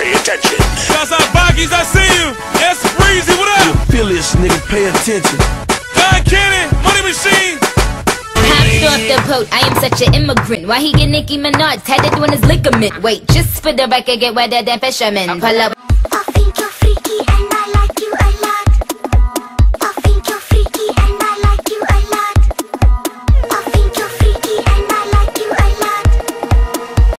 Pay attention. Shouts out Boggies, I see you. That's Breezy, what up? Affiliates, nigga, pay attention. Don Cannon, Money Machine. Popped off the boat, I am such an immigrant. Why he get Nicki Minaj tatted on his ligament? Wait, just for the record, get wetter than fishermen. Pull up.